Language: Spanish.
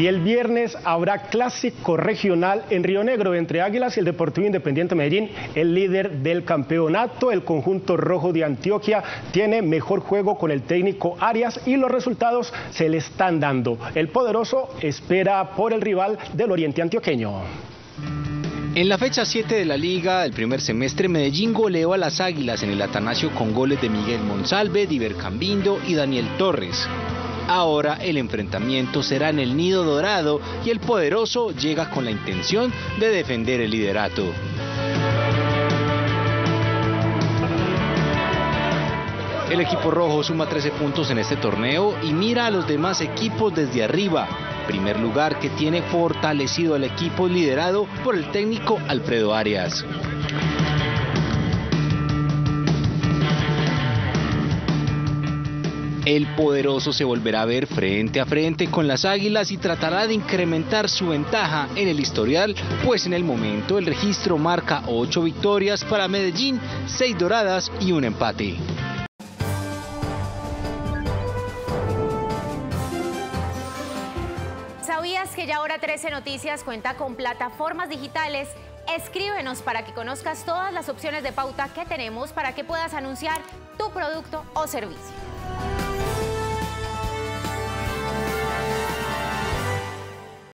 Y el viernes habrá clásico regional en Río Negro entre Águilas y el Deportivo Independiente Medellín, el líder del campeonato. El conjunto rojo de Antioquia tiene mejor juego con el técnico Arias y los resultados se le están dando. El poderoso espera por el rival del Oriente Antioqueño. En la fecha 7 de la liga del primer semestre, Medellín goleó a las Águilas en el Atanasio con goles de Miguel Monsalve, Diver Cambindo y Daniel Torres. Ahora el enfrentamiento será en el Nido Dorado y el poderoso llega con la intención de defender el liderato. El equipo rojo suma 13 puntos en este torneo y mira a los demás equipos desde arriba. Primer lugar que tiene fortalecido al equipo liderado por el técnico Alfredo Arias. El poderoso se volverá a ver frente a frente con las Águilas y tratará de incrementar su ventaja en el historial, pues en el momento el registro marca 8 victorias para Medellín, 6 doradas y un empate. ¿Sabías que ya ahora 13 Noticias cuenta con plataformas digitales? Escríbenos para que conozcas todas las opciones de pauta que tenemos para que puedas anunciar tu producto o servicio.